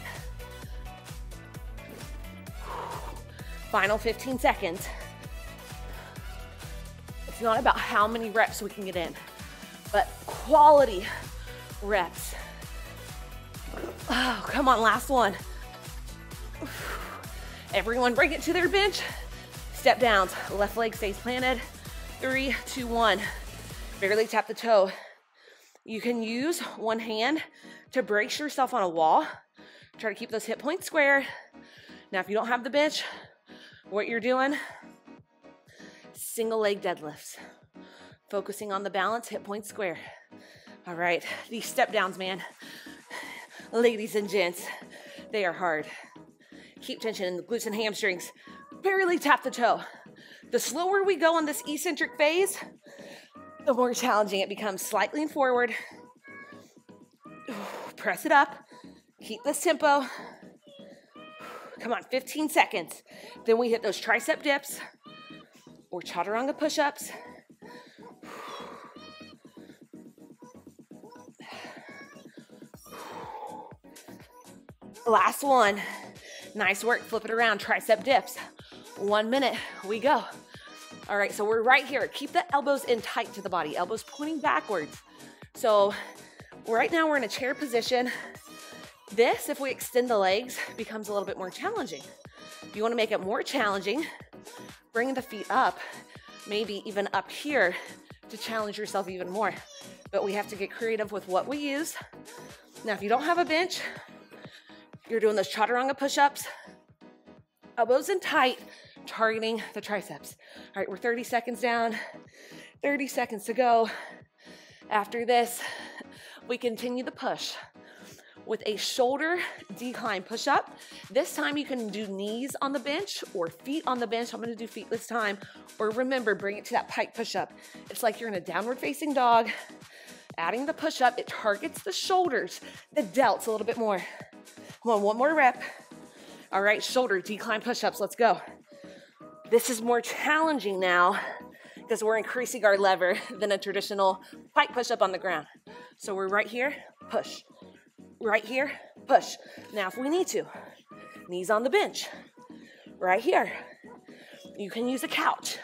Final 15 seconds. It's not about how many reps we can get in but quality reps. Oh, come on, last one. Everyone bring it to their bench. Step downs, left leg stays planted. Three, two, one. Barely tap the toe. You can use one hand to brace yourself on a wall. Try to keep those hip points square. Now, if you don't have the bench, what you're doing, single leg deadlifts. Focusing on the balance, hip point square. All right, these step downs, man. Ladies and gents, they are hard. Keep tension in the glutes and hamstrings. Barely tap the toe. The slower we go on this eccentric phase, the more challenging it becomes. Slightly forward. Press it up. Keep this tempo. Come on, 15 seconds. Then we hit those tricep dips or chaturanga push ups. Last one. Nice work. Flip it around. Tricep dips. One minute. We go. All right, so we're right here. Keep the elbows in tight to the body, elbows pointing backwards. So right now we're in a chair position. This, if we extend the legs, becomes a little bit more challenging. If you wanna make it more challenging, bring the feet up, maybe even up here to challenge yourself even more. But we have to get creative with what we use. Now, if you don't have a bench, you're doing those chaturanga push-ups, elbows in tight, targeting the triceps. All right, we're 30 seconds down, 30 seconds to go. After this, we continue the push with a shoulder decline push up. This time you can do knees on the bench or feet on the bench. I'm gonna do feet this time. Or remember, bring it to that pike push up. It's like you're in a downward facing dog. Adding the push up, it targets the shoulders, the delts a little bit more. Come on, one more rep. All right, shoulder decline push-ups, let's go. This is more challenging now because we're increasing our lever than a traditional pike push-up on the ground. So we're right here, push. Right here, push. Now if we need to, knees on the bench. Right here. You can use a couch.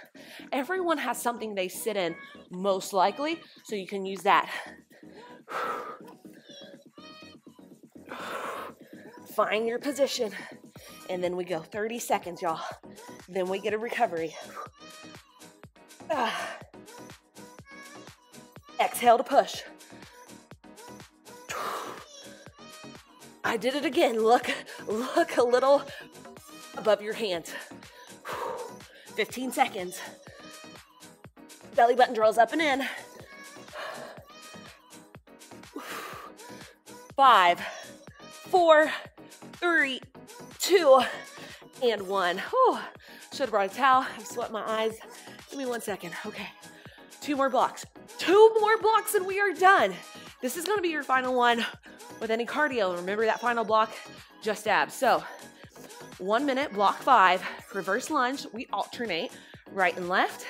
Everyone has something they sit in, most likely, so you can use that. Find your position, and then we go 30 seconds, y'all. Then we get a recovery. Ah. Exhale to push. I did it again. Look, look a little above your hands. 15 seconds. Belly button draws up and in. Five, four, three, two, and one. Whew. Should have brought a towel. I've sweat my eyes. Give me one second. Okay. Two more blocks. Two more blocks and we are done. This is gonna be your final one with any cardio. Remember that final block, just abs. So one minute, block five, reverse lunge. We alternate right and left.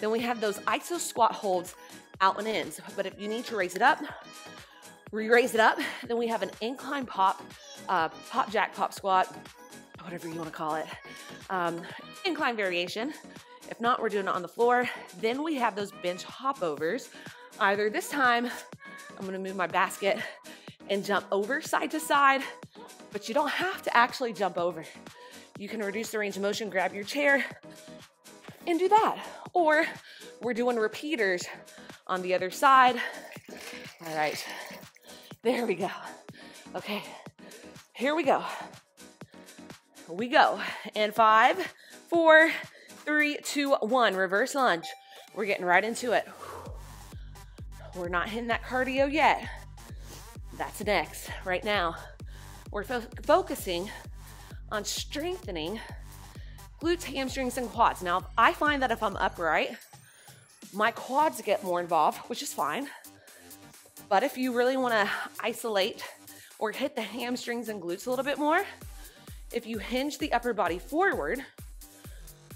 Then we have those iso squat holds out and in. But if you need to raise it up, we raise it up. Then we have an incline pop, uh, pop jack, pop squat, whatever you wanna call it. Um, incline variation. If not, we're doing it on the floor. Then we have those bench hopovers. Either this time, I'm gonna move my basket and jump over side to side, but you don't have to actually jump over. You can reduce the range of motion, grab your chair, and do that. Or we're doing repeaters on the other side. All right, there we go. Okay, here we go. We go. And five, four, three, two, one. Reverse lunge. We're getting right into it. We're not hitting that cardio yet. That's next. Right now, we're fo focusing on strengthening glutes, hamstrings, and quads. Now, I find that if I'm upright, my quads get more involved, which is fine. But if you really want to isolate or hit the hamstrings and glutes a little bit more, if you hinge the upper body forward,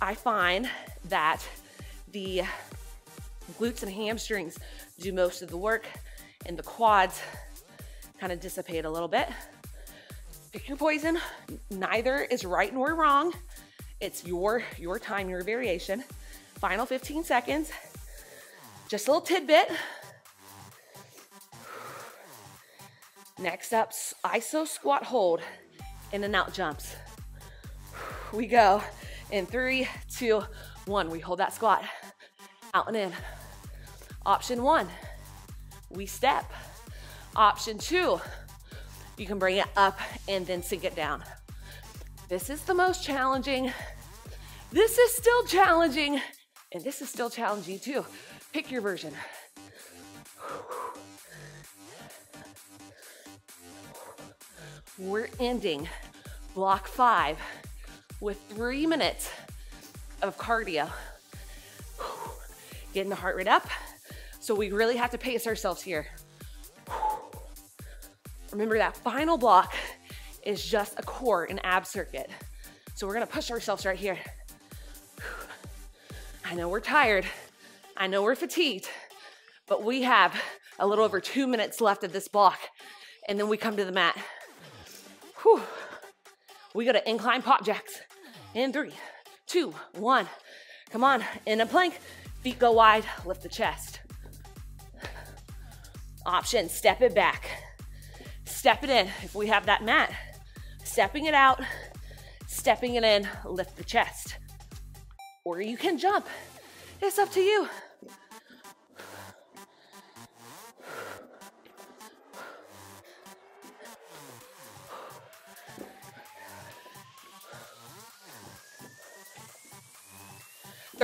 I find that the glutes and hamstrings do most of the work and the quads kind of dissipate a little bit. Pick your poison. Neither is right nor wrong. It's your, your time, your variation. Final 15 seconds. Just a little tidbit. Next up, iso squat hold, in and out jumps. We go in three, two, one. We hold that squat, out and in. Option one, we step. Option two, you can bring it up and then sink it down. This is the most challenging. This is still challenging, and this is still challenging too. Pick your version. We're ending block five with three minutes of cardio. Getting the heart rate up. So we really have to pace ourselves here. Remember that final block is just a core and ab circuit. So we're gonna push ourselves right here. I know we're tired. I know we're fatigued, but we have a little over two minutes left of this block. And then we come to the mat. Whew. We go to incline pop jacks. In three, two, one. Come on, in a plank. Feet go wide, lift the chest. Option, step it back. Step it in if we have that mat. Stepping it out, stepping it in, lift the chest. Or you can jump. It's up to you.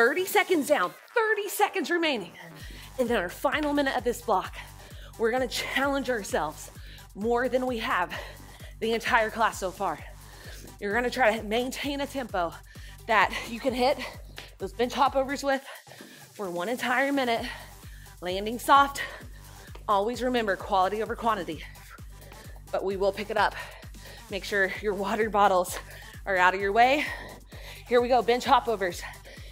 Thirty seconds down, 30 seconds remaining. And then our final minute of this block, we're gonna challenge ourselves more than we have the entire class so far. You're gonna try to maintain a tempo that you can hit those bench hopovers with for one entire minute, landing soft. Always remember quality over quantity, but we will pick it up. Make sure your water bottles are out of your way. Here we go, bench hopovers.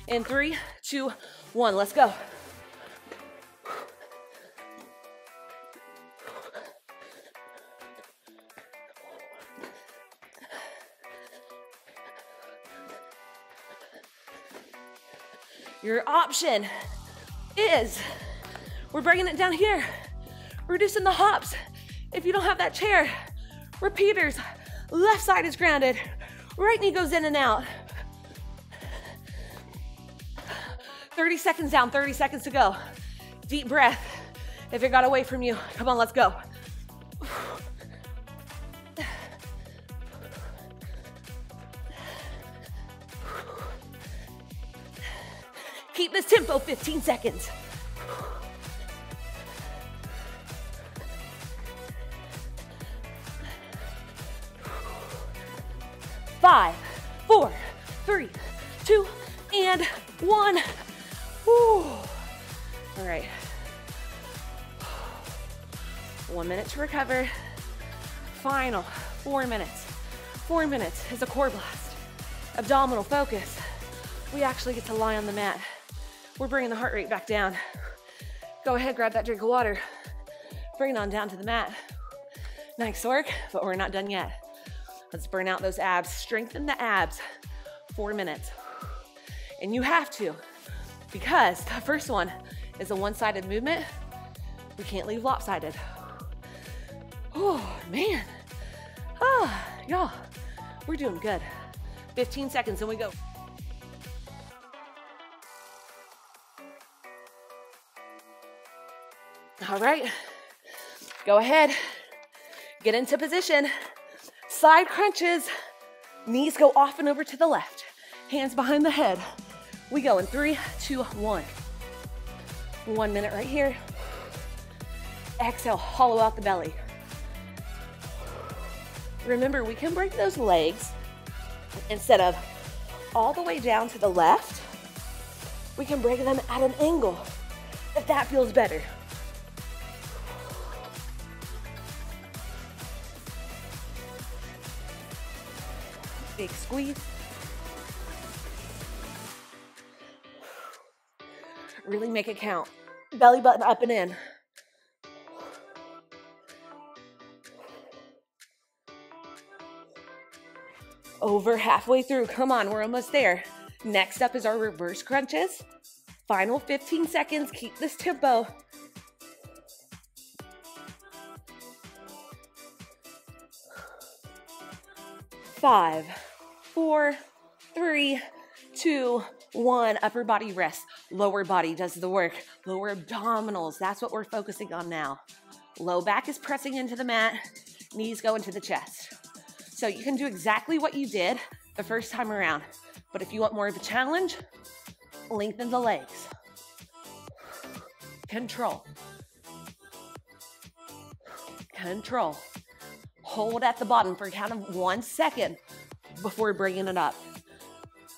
In three, two, one, let's go. Your option is we're bringing it down here, reducing the hops. If you don't have that chair, repeaters, left side is grounded, right knee goes in and out. 30 seconds down, 30 seconds to go. Deep breath. If it got away from you, come on, let's go. Keep this tempo 15 seconds. Five, four, three, two, and one. Whew. All right. One minute to recover. Final four minutes. Four minutes is a core blast. Abdominal focus. We actually get to lie on the mat. We're bringing the heart rate back down. Go ahead, grab that drink of water. Bring it on down to the mat. Nice work, but we're not done yet. Let's burn out those abs. Strengthen the abs. Four minutes. And you have to, because the first one is a one sided movement. We can't leave lopsided. Oh, man. Ah, y'all, we're doing good. 15 seconds and we go. All right, go ahead, get into position. Side crunches, knees go off and over to the left, hands behind the head. We go in three, two, one. One minute right here. Exhale, hollow out the belly. Remember, we can break those legs instead of all the way down to the left, we can break them at an angle if that feels better. Big squeeze. Really make it count. Belly button up and in. Over halfway through. Come on, we're almost there. Next up is our reverse crunches. Final 15 seconds. Keep this tempo. Five, four, three, two, one. Upper body rest. Lower body does the work. Lower abdominals. That's what we're focusing on now. Low back is pressing into the mat. Knees go into the chest. So you can do exactly what you did the first time around. But if you want more of a challenge, lengthen the legs. Control. Control. Hold at the bottom for a count of one second before bringing it up.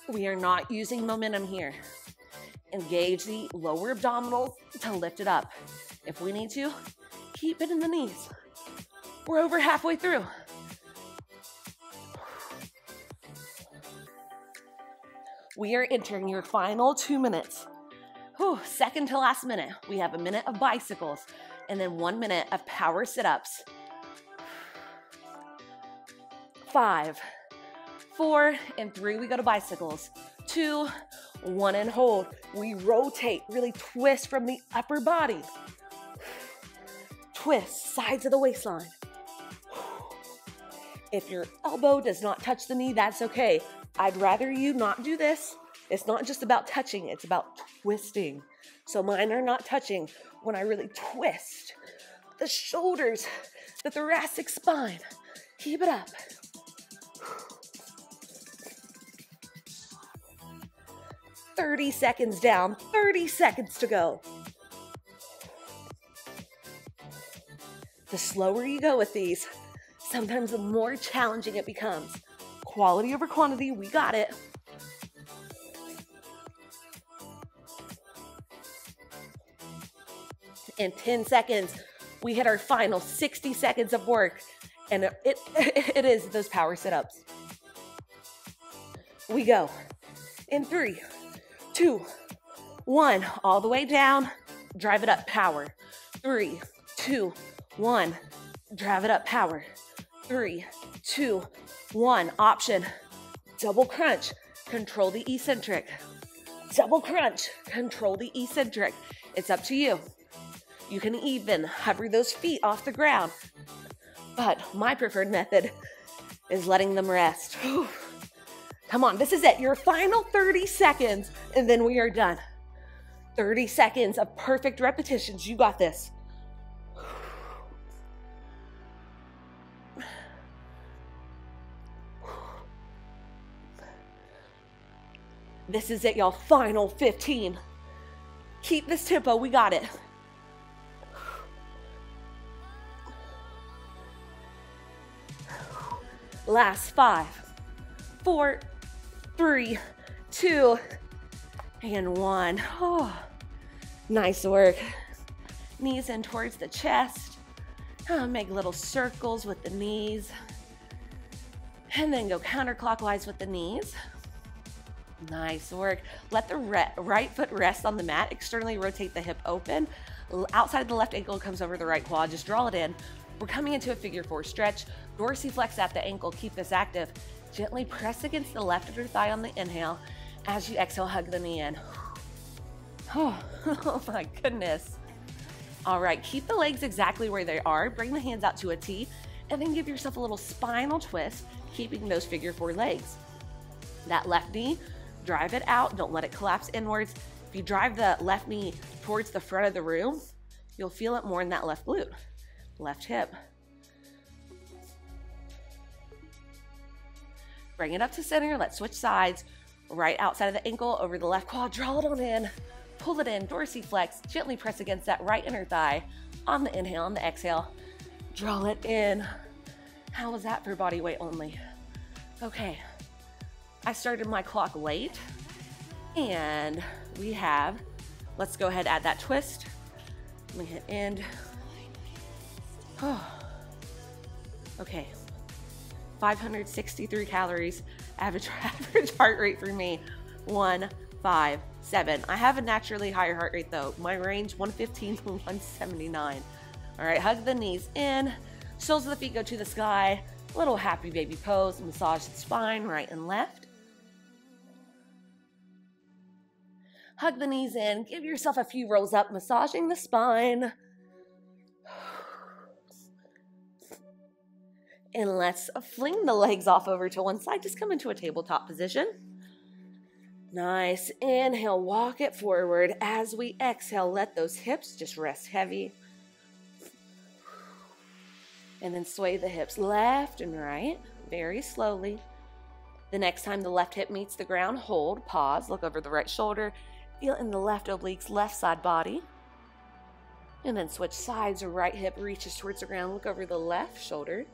We are not using momentum here. Engage the lower abdominals to lift it up. If we need to, keep it in the knees. We're over halfway through. We are entering your final two minutes. Whew, second to last minute. We have a minute of bicycles and then one minute of power sit ups. Five, four, and three, we go to bicycles. Two, one, and hold. We rotate, really twist from the upper body. Twist, sides of the waistline. If your elbow does not touch the knee, that's okay. I'd rather you not do this. It's not just about touching, it's about twisting. So mine are not touching when I really twist the shoulders, the thoracic spine. Keep it up. Thirty seconds down, 30 seconds to go. The slower you go with these, sometimes the more challenging it becomes. Quality over quantity, we got it. In 10 seconds, we hit our final 60 seconds of work, and it, it, it is those power sit ups. We go in three, two, one, all the way down, drive it up, power. Three, two, one, drive it up, power. Three, two, one. Option double crunch. Control the eccentric. double crunch. Control the eccentric. It's up to you. You can even hover those feet off the ground. But my preferred method is letting them rest. Come on, this is it. Your final 30 seconds, and then we are done. 30 seconds of perfect repetitions. You got this. This is it, y'all. Final 15. Keep this tempo. We got it. Last five, four, three, two, and one. Oh, nice work. Knees in towards the chest. Oh, make little circles with the knees. And then go counterclockwise with the knees. Nice work. Let the right foot rest on the mat. Externally rotate the hip open. Outside of the left ankle comes over the right quad. Just draw it in. We're coming into a figure four stretch. Dorsiflex at the ankle. Keep this active. Gently press against the left of your thigh on the inhale. As you exhale, hug the knee in. Oh, oh my goodness. All right, keep the legs exactly where they are. Bring the hands out to a T and then give yourself a little spinal twist, keeping those figure four legs. That left knee drive it out. Don't let it collapse inwards. If you drive the left knee towards the front of the room, you'll feel it more in that left glute, left hip. Bring it up to center. Let's switch sides. Right outside of the ankle over the left quad. Draw it on in. Pull it in. Dorsiflex. Gently press against that right inner thigh on the inhale. On the exhale, draw it in. How was that for body weight only? Okay, I started my clock late and we have, let's go ahead add that twist. Let me hit end. Oh. Okay, 563 calories, average, average heart rate for me, 157. I have a naturally higher heart rate though. My range 115 to 179. All right, hug the knees in, soles of the feet go to the sky, little happy baby pose, massage the spine right and left. Hug the knees in, give yourself a few rolls up, massaging the spine. And let's fling the legs off over to one side. Just come into a tabletop position. Nice. Inhale, walk it forward. As we exhale, let those hips just rest heavy. And then sway the hips left and right very slowly. The next time the left hip meets the ground, hold, pause, look over the right shoulder, Feel in the left obliques, left side body. And then switch sides, right hip reaches towards the ground. Look over the left shoulder.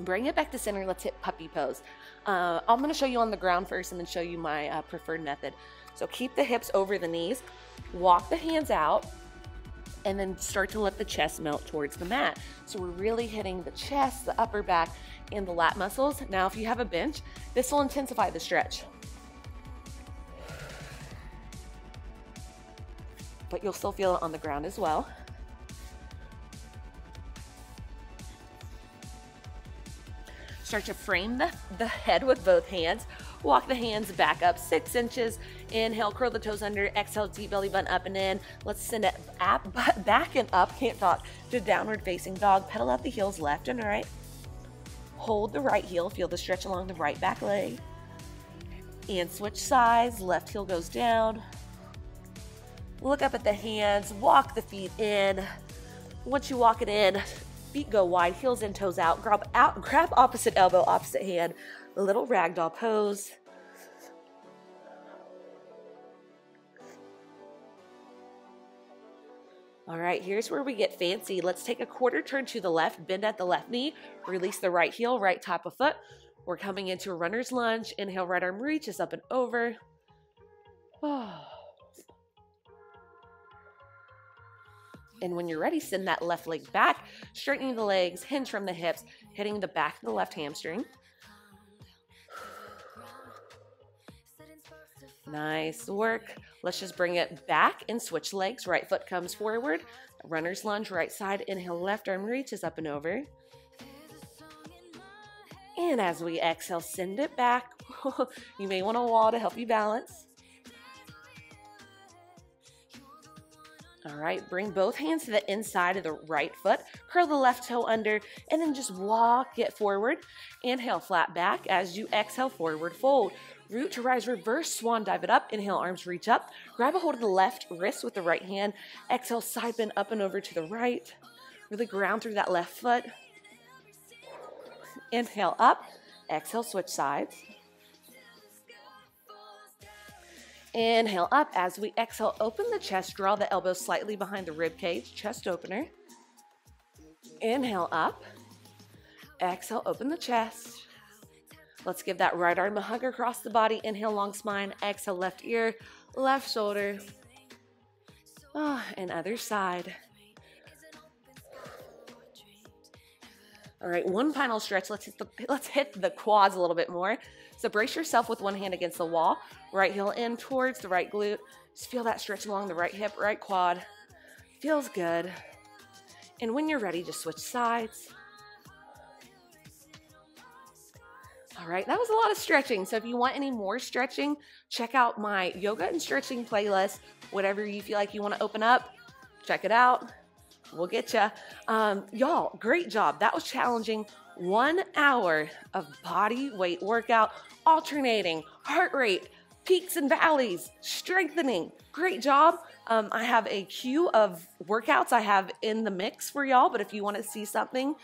Bring it back to center. Let's hit puppy pose. Uh, I'm going to show you on the ground first and then show you my uh, preferred method. So keep the hips over the knees. Walk the hands out and then start to let the chest melt towards the mat. So we're really hitting the chest, the upper back, and the lat muscles. Now, if you have a bench, this will intensify the stretch. but you'll still feel it on the ground as well. Start to frame the, the head with both hands. Walk the hands back up six inches. Inhale, curl the toes under. Exhale, deep belly button up and in. Let's send it back and up, can't talk, to downward facing dog. Pedal out the heels left and right. Hold the right heel, feel the stretch along the right back leg. And switch sides, left heel goes down, Look up at the hands, walk the feet in. Once you walk it in, feet go wide, heels in, toes out. Grab out, grab opposite elbow, opposite hand. A little ragdoll pose. All right, here's where we get fancy. Let's take a quarter turn to the left, bend at the left knee, release the right heel, right top of foot. We're coming into a runner's lunge. Inhale, right arm reaches up and over. Oh. And when you're ready, send that left leg back, straightening the legs, hinge from the hips, hitting the back of the left hamstring. Nice work. Let's just bring it back and switch legs. Right foot comes forward. Runner's lunge, right side. Inhale, left arm reaches up and over. And as we exhale, send it back. you may want a wall to help you balance. All right, bring both hands to the inside of the right foot, curl the left toe under, and then just walk it forward. Inhale, flat back. As you exhale, forward fold. Root to rise, reverse swan, dive it up. Inhale, arms reach up. Grab a hold of the left wrist with the right hand. Exhale, side bend up and over to the right. Really ground through that left foot. Inhale up. Exhale, switch sides. Inhale up as we exhale, open the chest, draw the elbows slightly behind the rib cage, chest opener. Inhale up. Exhale, open the chest. Let's give that right arm a hug across the body. Inhale, long spine. Exhale, left ear, left shoulder. Oh, and other side. All right, one final stretch. Let's hit the let's hit the quads a little bit more. So brace yourself with one hand against the wall. Right heel in towards the right glute. Just feel that stretch along the right hip, right quad. Feels good. And when you're ready, just switch sides. All right, that was a lot of stretching. So if you want any more stretching, check out my yoga and stretching playlist. Whatever you feel like you want to open up, check it out. We'll get you. Um, y'all, great job. That was challenging. One hour of body weight workout, alternating heart rate, peaks and valleys, strengthening. Great job. Um, I have a queue of workouts I have in the mix for y'all, but if you want to see something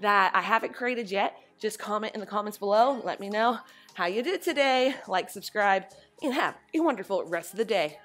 that I haven't created yet, just comment in the comments below. Let me know how you did today. Like, subscribe, and have a wonderful rest of the day.